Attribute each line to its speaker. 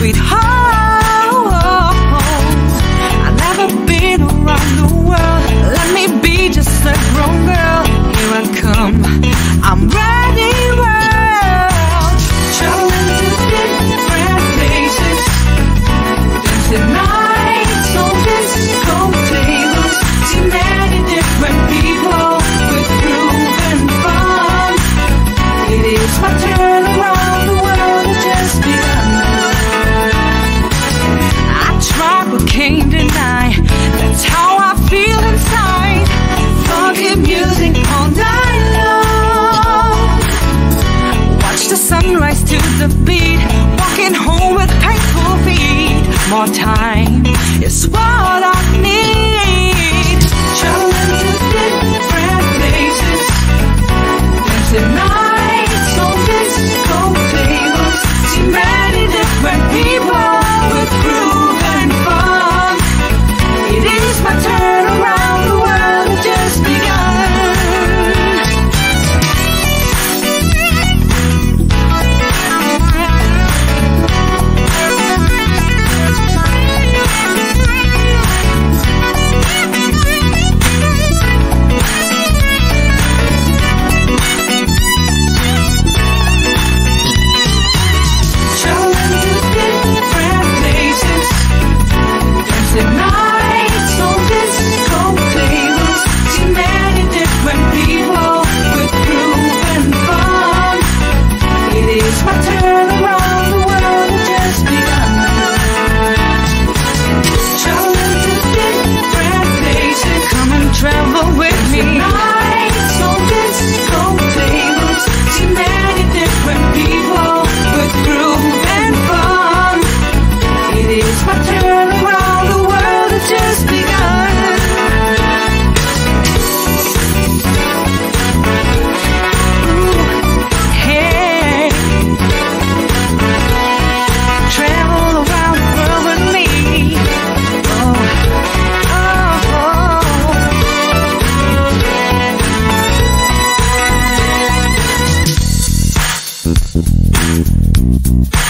Speaker 1: sweetheart. More time. Is what I Música